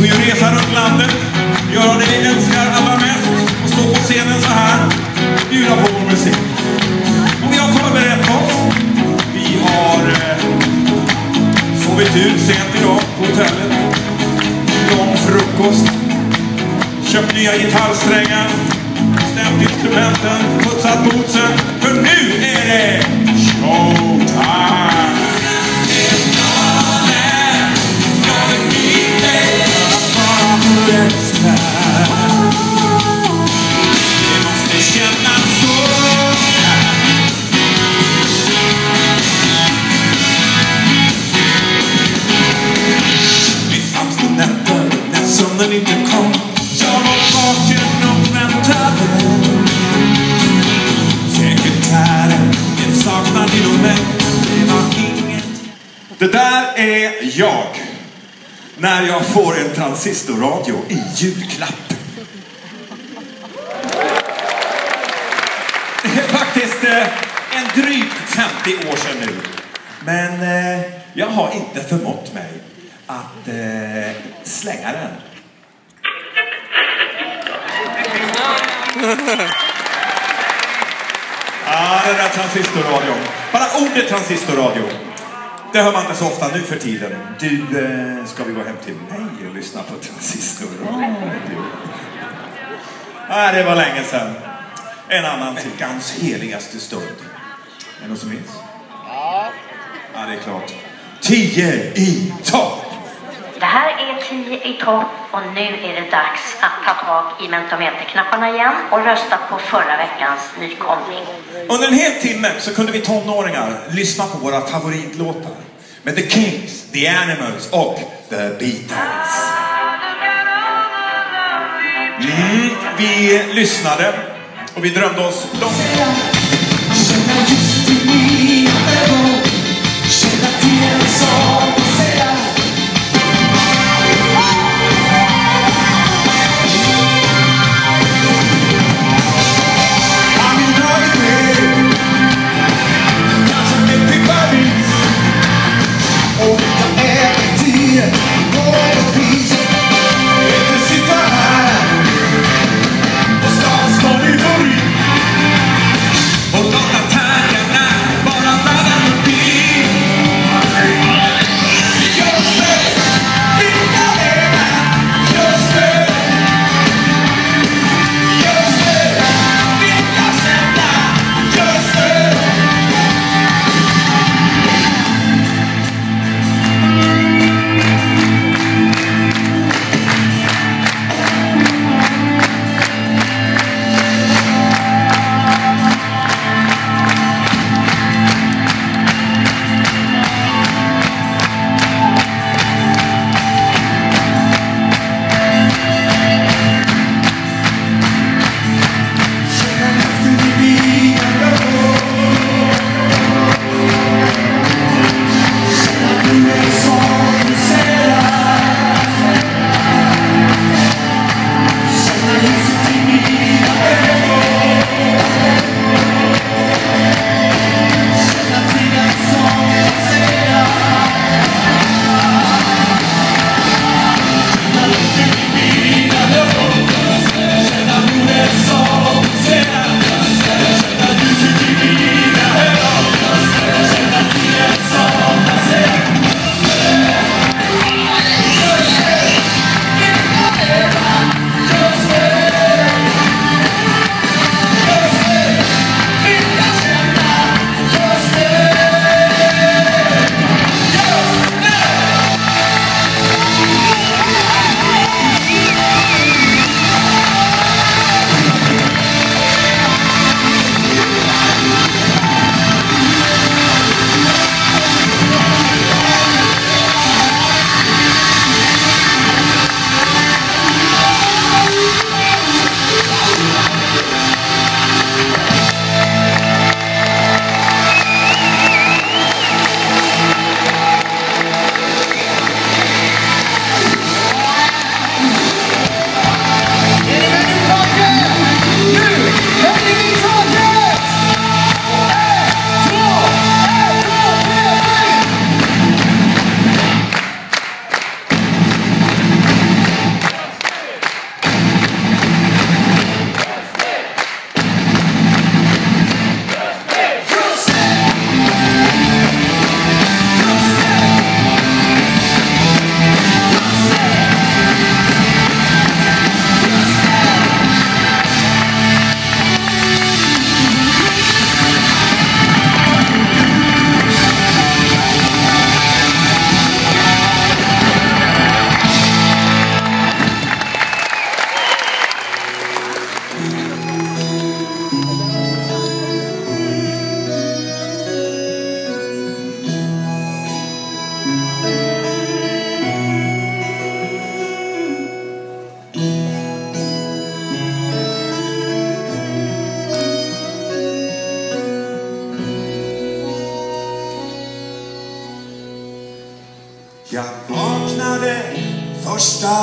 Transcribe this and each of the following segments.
Vi får ju resa runt landet, göra det vi älskar allra mest och stå på scenen så här, bjuda på vår musik. Och vi har förberett oss. Vi har eh, sovit ut sent idag på hotellet. Lång frukost. Köpt nya gitarrsträngar. Stämt instrumenten. Putsat bootsen. För nu är det showtime! Får en transistorradio i julklapp. Det är faktiskt eh, en drygt 50 år sedan nu. Men eh, jag har inte förmått mig att eh, slänga den. Ja, den där transistorradion. Bara ordet transistorradio. Det hör man inte så ofta nu för tiden. Du, eh, ska vi gå hem till mig och lyssna på transistorradio? Nej, det var länge sedan. En annan veckans heligaste stund. Är det någon som minns? Ja. Ja, det är klart. Tio i topp! Det här är 10 i topp och nu är det dags att ta tag i mentometerknapparna igen och rösta på förra veckans nykomling. Under en hel timme så kunde vi tonåringar lyssna på våra favoritlåtar. Med The Kings, The Animals och The Beatles. Mm, vi lyssnade och vi drömde oss långt.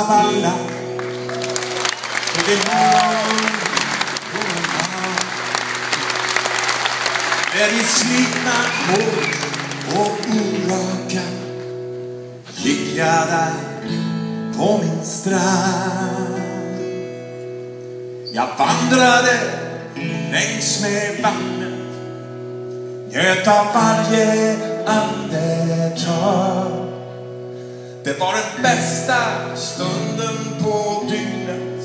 falda. Med ditt slitna hår och oraka gick jag där på min strand. Jag vandrade längs med vattnet, njöt av varje andetag. Det var den bästa stunden på dygnet.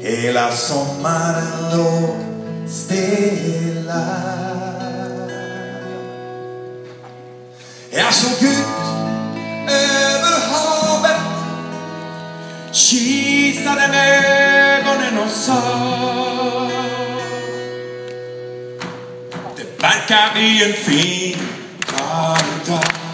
Hela sommaren låg stilla. Jag såg ut över havet, kisade med ögonen och sa Det verkar bli en fin dag idag.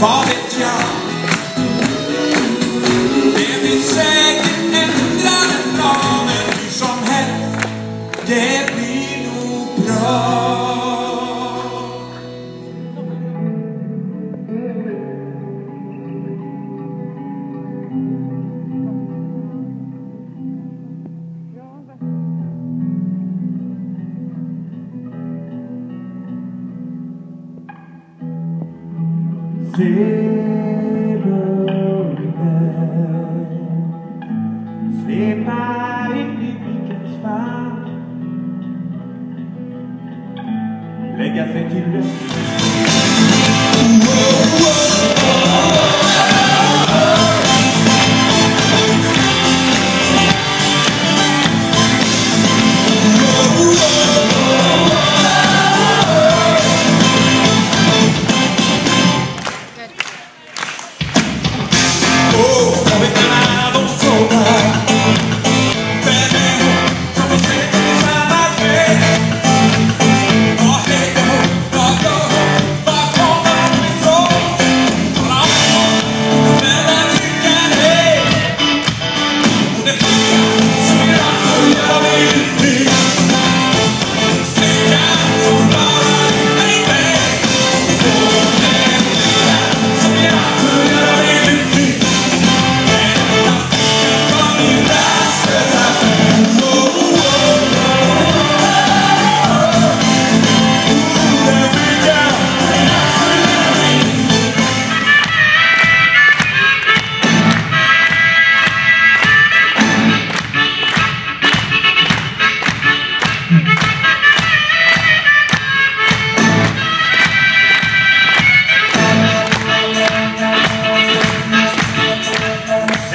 Bobby John. Sailor man, sleep out in the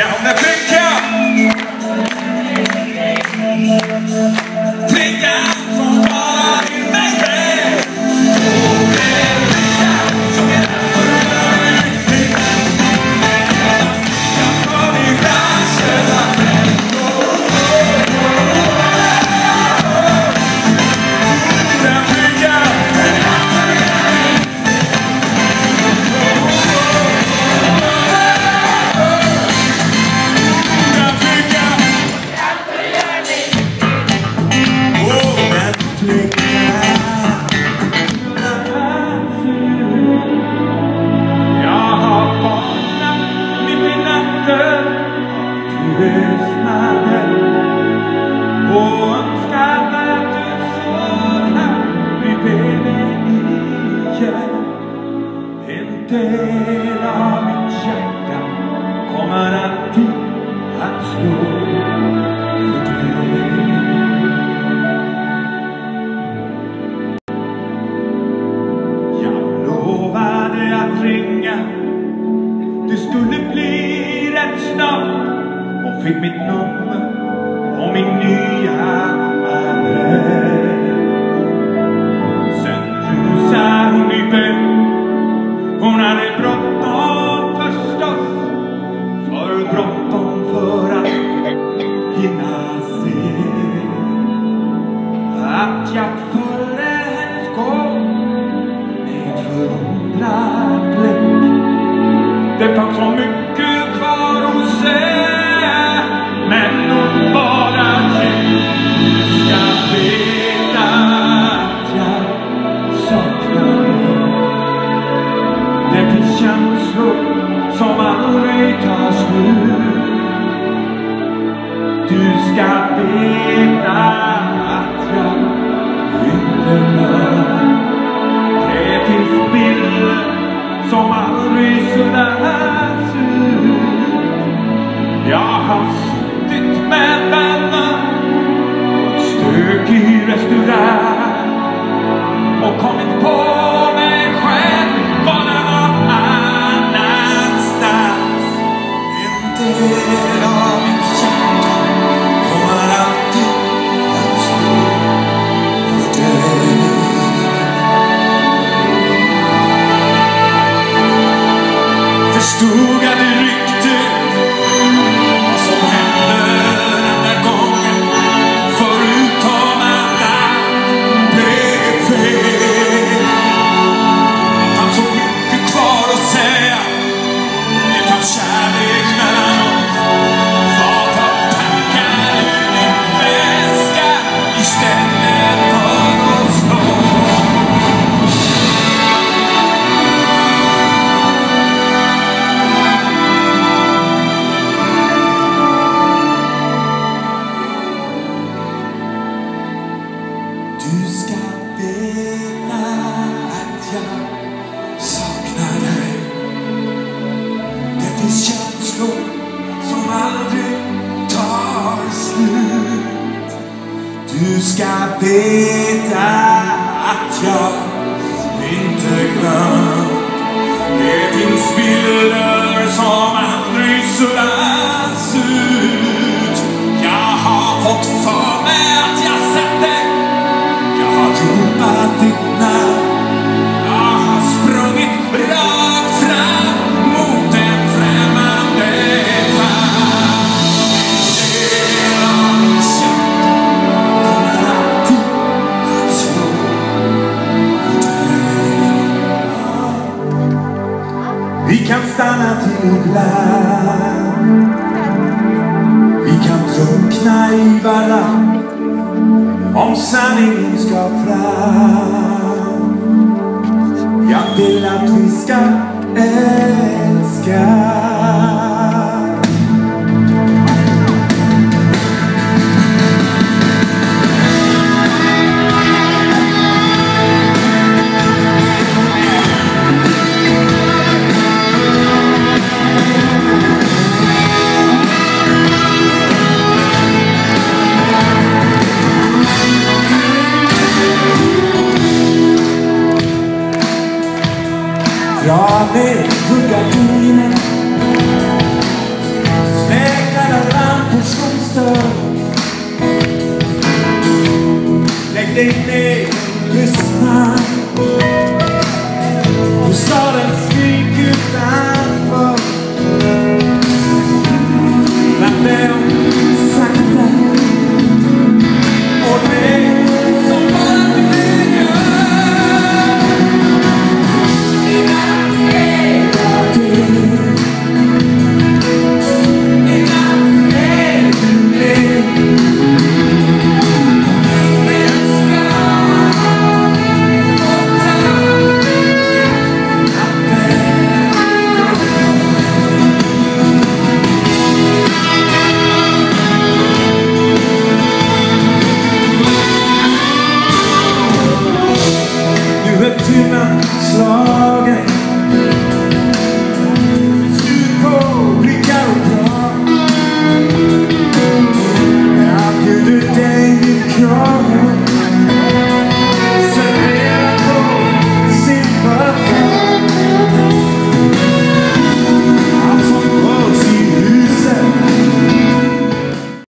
Now, att jag före gång med ett förundrat blick. Det tar så mycket Du Vi kan stanna till ibland. Vi kan drunkna i varann om sanningen ska fram. Jag vill att vi ska älska